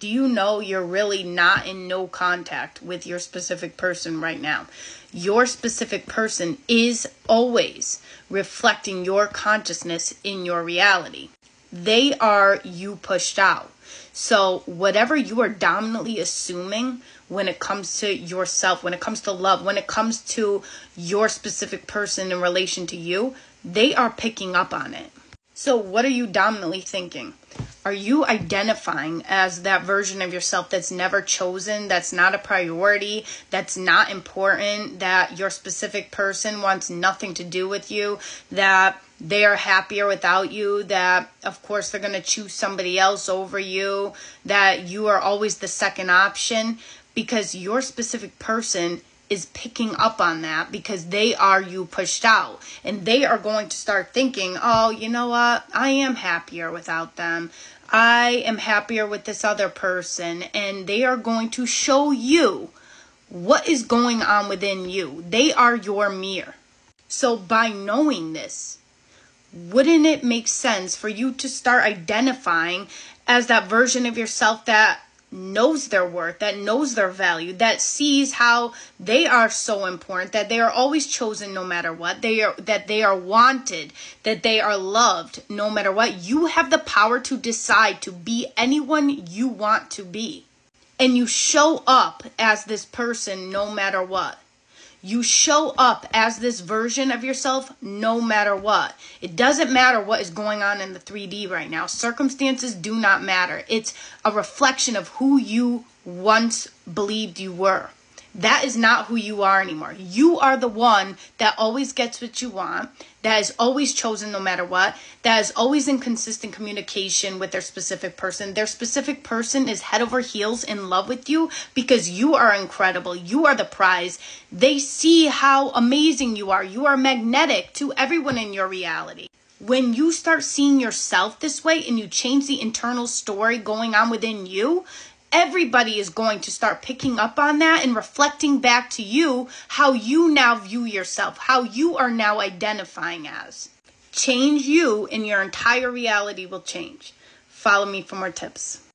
Do you know you're really not in no contact with your specific person right now? Your specific person is always reflecting your consciousness in your reality. They are you pushed out. So, whatever you are dominantly assuming when it comes to yourself, when it comes to love, when it comes to your specific person in relation to you, they are picking up on it. So, what are you dominantly thinking? Are you identifying as that version of yourself that's never chosen, that's not a priority, that's not important, that your specific person wants nothing to do with you, that they are happier without you, that of course they're going to choose somebody else over you, that you are always the second option? Because your specific person is picking up on that because they are you pushed out and they are going to start thinking, oh, you know what? I am happier without them. I am happier with this other person. And they are going to show you what is going on within you. They are your mirror. So by knowing this, wouldn't it make sense for you to start identifying as that version of yourself that knows their worth, that knows their value, that sees how they are so important, that they are always chosen no matter what, they are that they are wanted, that they are loved no matter what. You have the power to decide to be anyone you want to be. And you show up as this person no matter what. You show up as this version of yourself no matter what. It doesn't matter what is going on in the 3D right now. Circumstances do not matter. It's a reflection of who you once believed you were. That is not who you are anymore. You are the one that always gets what you want, that is always chosen no matter what, that is always in consistent communication with their specific person. Their specific person is head over heels in love with you because you are incredible. You are the prize. They see how amazing you are. You are magnetic to everyone in your reality when you start seeing yourself this way and you change the internal story going on within you, everybody is going to start picking up on that and reflecting back to you how you now view yourself, how you are now identifying as. Change you, and your entire reality will change. Follow me for more tips.